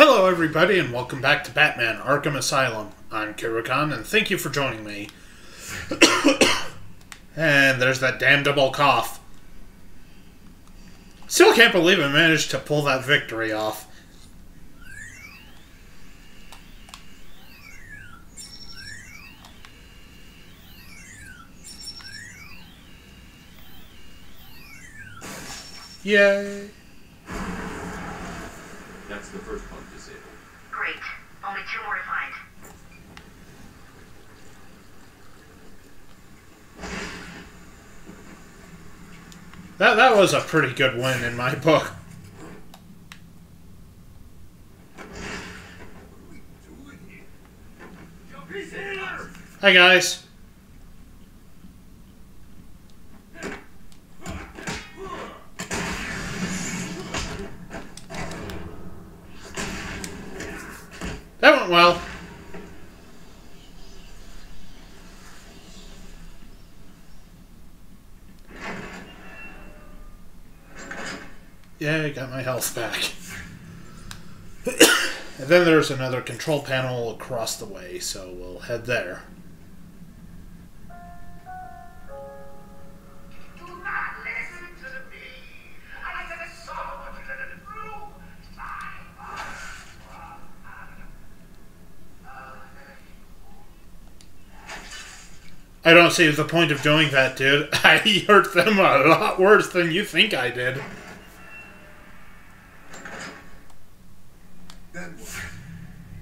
Hello, everybody, and welcome back to Batman Arkham Asylum. I'm Kurukan, and thank you for joining me. and there's that damn double cough. Still can't believe I managed to pull that victory off. Yay. That's the first pump disabled. Great. Only two more to find. That, that was a pretty good win in my book. Hi, guys. Health back. and then there's another control panel across the way, so we'll head there. Do not listen to me. I said so much to let it through. I must run I don't see the point of doing that, dude. I hurt them a lot worse than you think I did. Then what?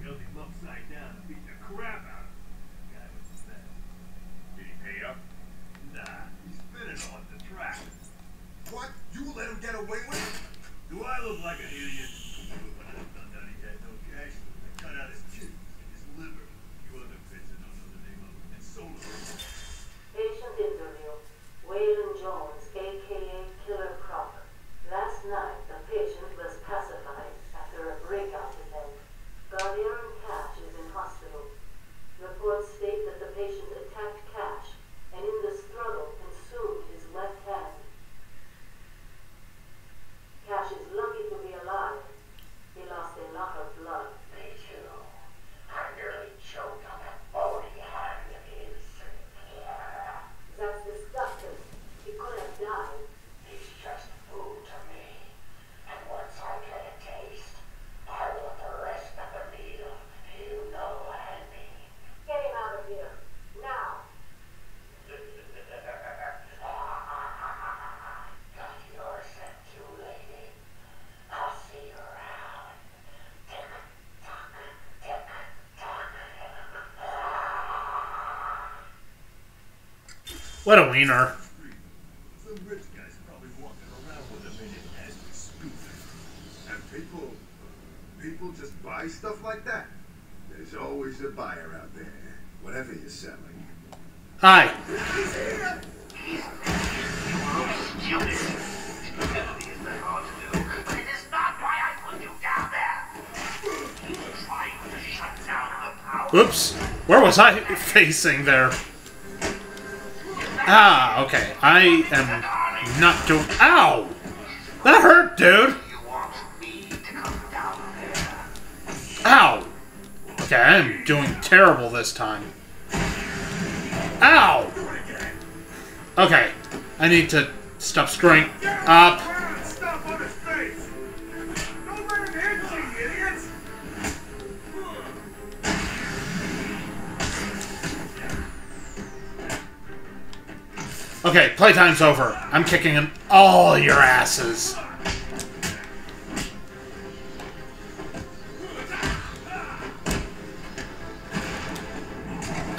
Held him upside down and beat the crap out of him. Guy was mad. Did he pay up? Nah, he's spinning off the track. What? You it? Do I look like an idiot? When I found out he had no cash, I cut out his kidneys and his liver. You other bits I don't know the name of and sold them. Patient interview. Waylon Jones, aka Killer Croc. Last night, the patient was pacified after a breakout event. Guard Aaron Cash is in hospital. Reports state that the patient attacked Cash and in the struggle consumed his left hand. Cash is lucky to be alive. He lost a lot of blood. Me too. I nearly choked on that bony hand of his. That's disgusting. He could have died. He's just food to me. And once I get a taste, I want the rest of the meal. You know what I mean. Get him out of here. Now. Got your scent too, lady. I'll see you around. Tick tock, tick tock. What a wiener. Some rich guy's probably walking around with him in it as we speak. And people, people just buy stuff like that. There's always a buyer out there, whatever you're selling. Hi. Whoops. Where was I facing there? Ah, okay. I am not doing. Ow! That hurt, dude! Ow! Okay, I am doing terrible this time. Ow! Okay, I need to stop screwing up. Okay, playtime's over. I'm kicking in all your asses.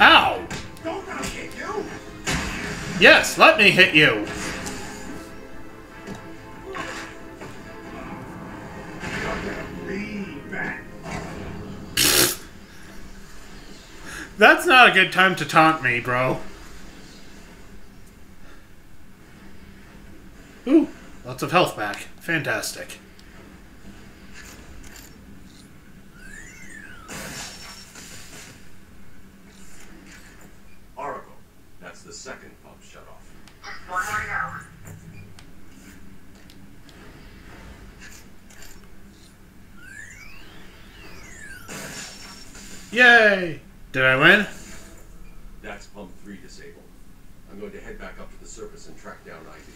Ow! Yes, let me hit you. That's not a good time to taunt me, bro. Ooh, lots of health back. Fantastic. Oracle. That's the second pump shut off. Just one more to go. Yay! Did I win? That's pump three disabled. I'm going to head back up to the surface and track down Ivy.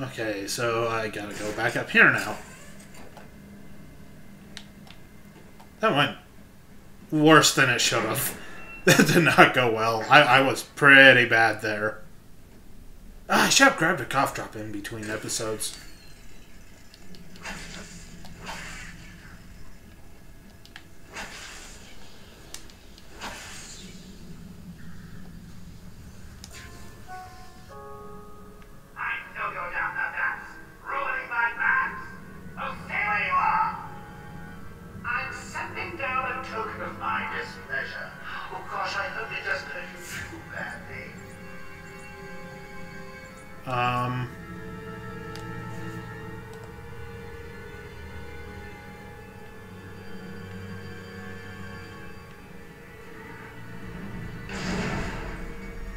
Okay, so I gotta go back up here now. That went worse than it should have. That did not go well. I, I was pretty bad there. Ah, I should have grabbed a cough drop in between episodes.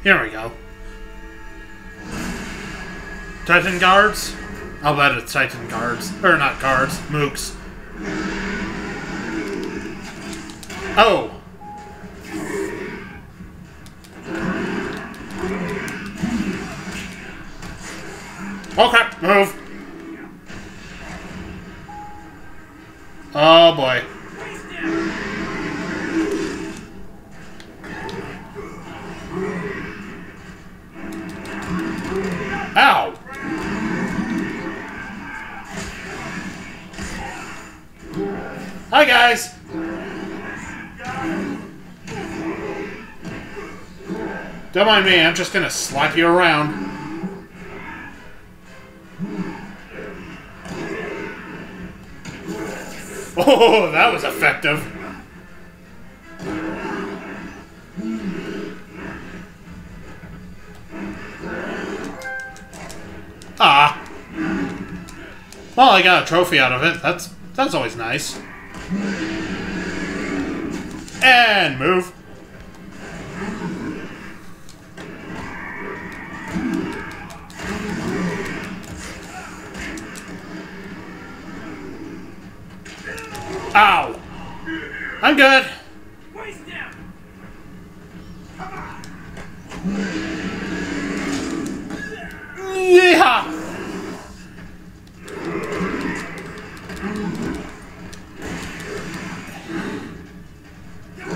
Here we go. Titan guards? I'll bet it's Titan guards. Or not guards, mooks. Oh! Okay, move. Oh boy. Don't mind me, I'm just gonna slap you around. Oh, that was effective. Ah. Well, I got a trophy out of it. That's that's always nice. And move. Ow. I'm good. Him! Yeehaw!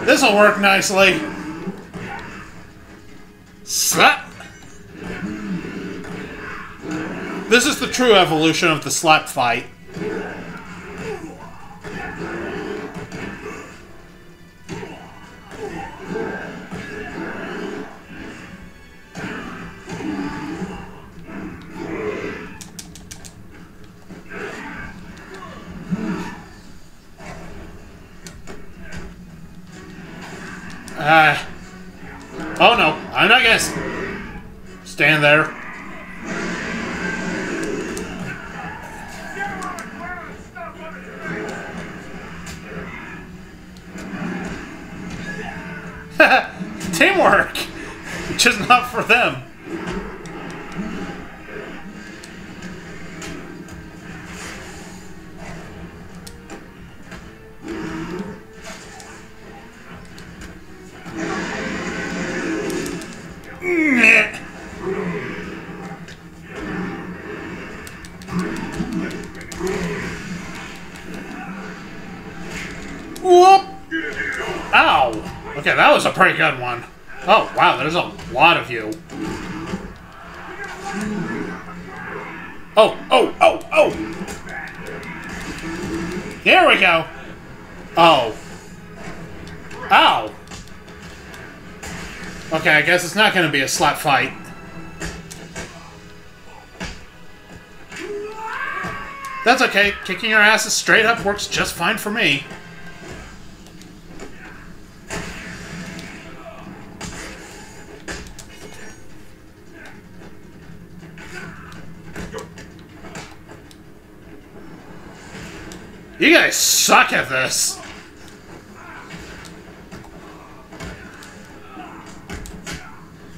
This'll work nicely. Slap. This is the true evolution of the slap fight. Uh, oh no, I'm not gonna stand there. Teamwork! Just not for them. A pretty good one. Oh, wow, there's a lot of you. Oh, oh, oh, oh! Here we go! Oh. Ow! Okay, I guess it's not gonna be a slap fight. That's okay. Kicking your asses straight up works just fine for me. You guys suck at this!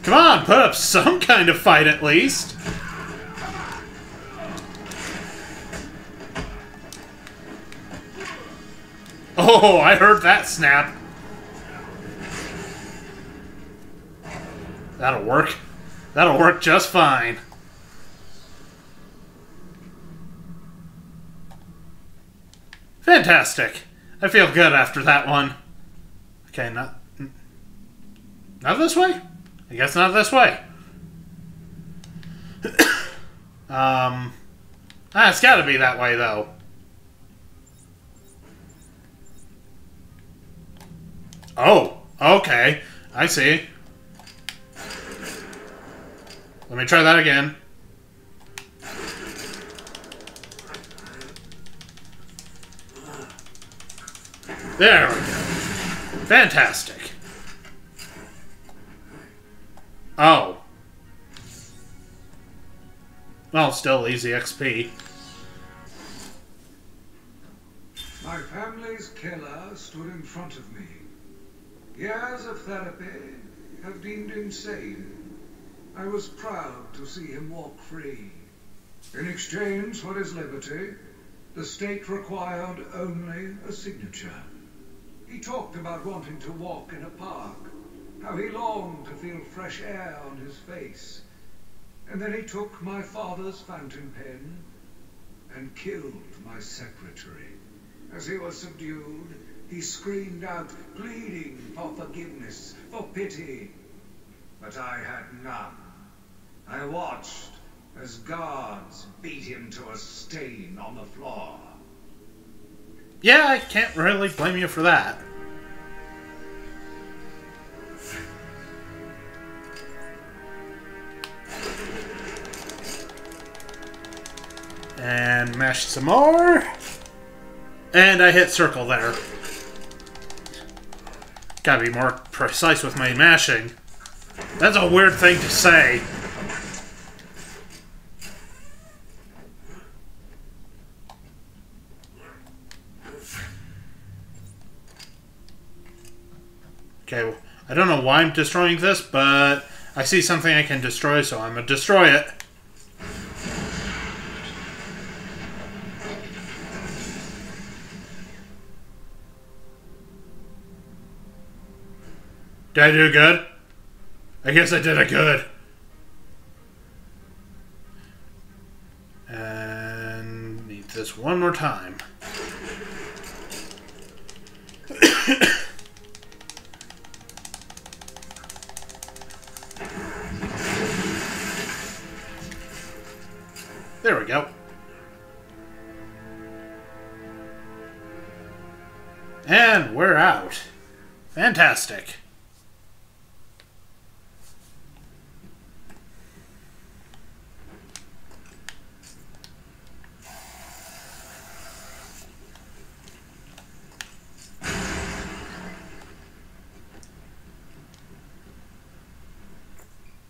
Come on, put up some kind of fight at least! Oh, I heard that snap! That'll work. That'll work just fine. Fantastic. I feel good after that one. Okay, not not this way. I guess not this way. um, ah, it's got to be that way though. Oh, okay. I see. Let me try that again. There we go. Fantastic. Oh. Well, still easy XP. My family's killer stood in front of me. Years of therapy have deemed him sane. I was proud to see him walk free. In exchange for his liberty, the state required only a signature. He talked about wanting to walk in a park, how he longed to feel fresh air on his face. And then he took my father's fountain pen and killed my secretary. As he was subdued, he screamed out, pleading for forgiveness, for pity. But I had none. I watched as guards beat him to a stain on the floor. Yeah, I can't really blame you for that. And mash some more. And I hit circle there. Gotta be more precise with my mashing. That's a weird thing to say. Okay, well, I don't know why I'm destroying this, but I see something I can destroy, so I'm gonna destroy it. Did I do good? I guess I did a good. And need this one more time. Fantastic.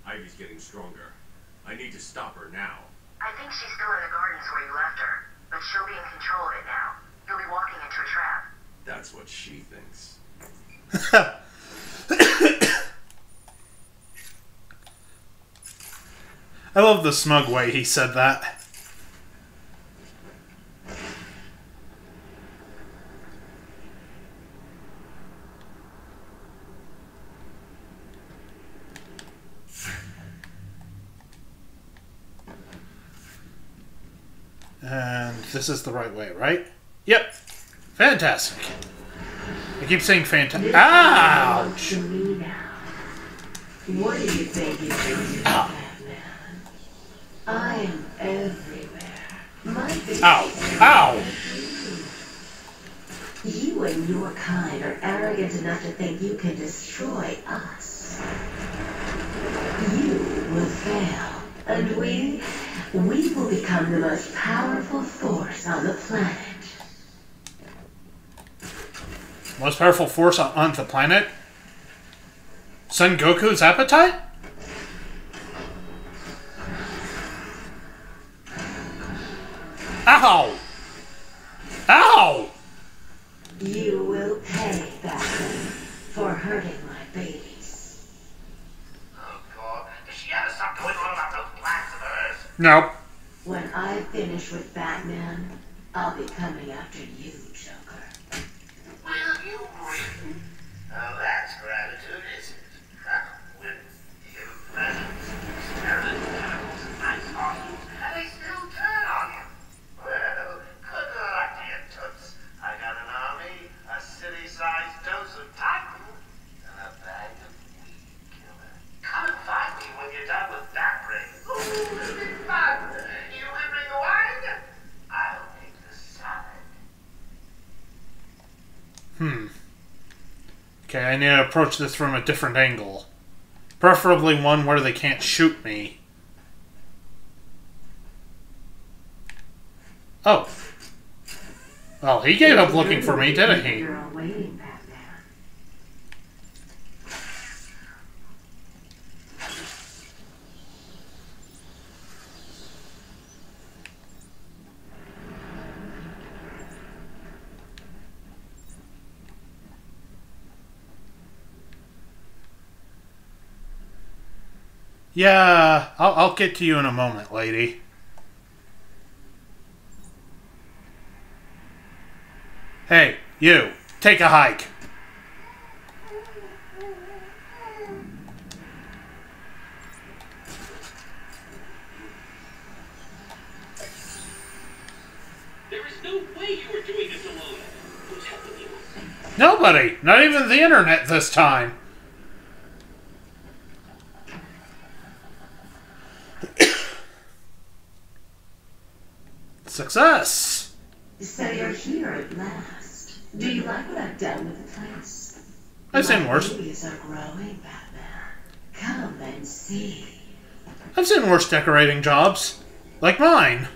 Ivy's getting stronger. I need to stop her now. I think she's still in the gardens where you left her, but she'll be in control of it now. You'll be walking into a trap. That's what she thinks. I love the smug way he said that. And this is the right way, right? Yep. Fantastic. I keep saying fantastic. Ouch! To me now. What do you think you're doing, Ow. Batman? I am everywhere. My Ow! Ow! You and your kind are arrogant enough to think you can destroy us. You will fail, and we, we will become the most powerful force on the planet. Most powerful force on, the planet? Son Goku's appetite? Ow! Ow! You will pay, Batman, for hurting my babies. Oh, God. Does she ever stop going on about those plans of hers? No. When I finish with Batman, I'll be coming after you, Joker. win. Now that's gratitude, is it? Huh? When you give him presents, experiment chemicals and nice fossils, and they still turn on you. Well, good luck to you, Toots. I got an army, a city-sized dose of Titan, and a bag of weed killer. Come and find me when you're done with that brain. Ooh, it'll be fun. You can bring the wine. I'll make the salad. Hmm. Okay, I need to approach this from a different angle. Preferably one where they can't shoot me. Oh. Well, he gave up looking for me, didn't he? You're awaiting Batman. Yeah, I'll, I'll get to you in a moment, lady. Hey, you, take a hike. There is no way you were doing this alone. Who's helping you? Nobody, not even the internet this time. Success! So you're here at last. Do you like what I've done with the place? I've seen worse. babies are growing, Batman. Come and see. I've seen worse decorating jobs. Like mine.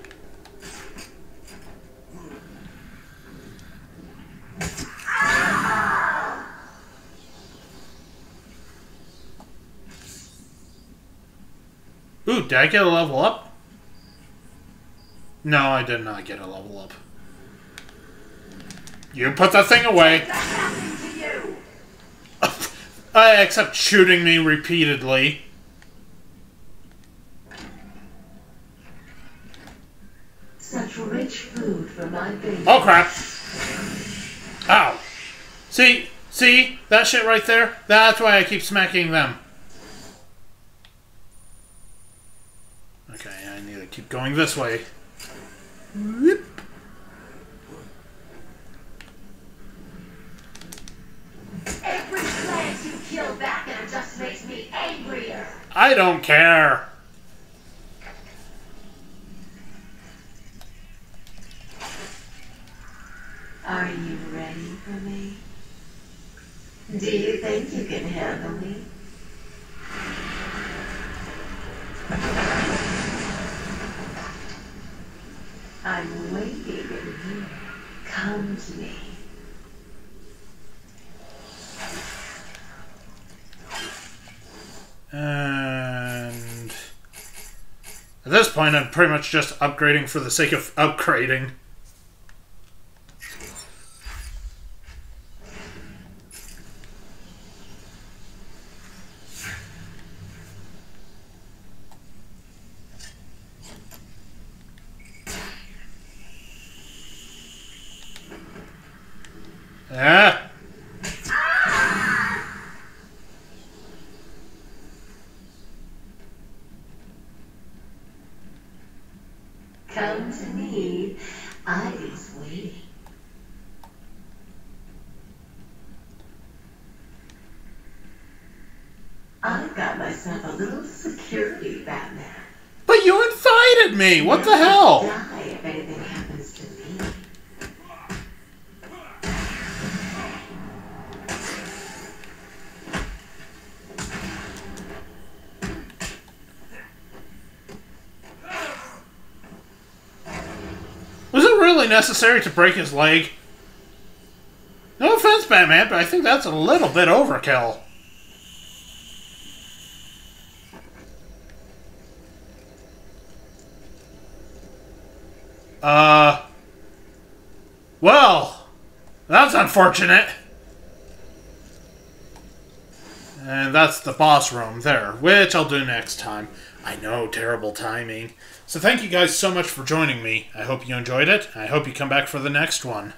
Ooh, did I get a level up? No, I did not get a level up. You put that thing away. What happened to you? Uh, except shooting me repeatedly. Such rich food for my baby. Oh crap! Ow! See, see that shit right there? That's why I keep smacking them. Okay, I need to keep going this way. Whoop. Every plant you kill back and it just makes me angrier. I don't care. Are you ready for me? Do you think you can handle me? I'm waiting in here. Come to me. And at this point, I'm pretty much just upgrading for the sake of upgrading. Ah! Come to me. Ivy's waiting. I've got myself a little security, Batman. But you invited me! What the hell? Die if anything happens to me. Was it really necessary to break his leg? No offense, Batman, but I think that's a little bit overkill. Uh. Well, that's unfortunate. And that's the boss room there, which I'll do next time. I know, terrible timing. So thank you guys so much for joining me. I hope you enjoyed it. I hope you come back for the next one.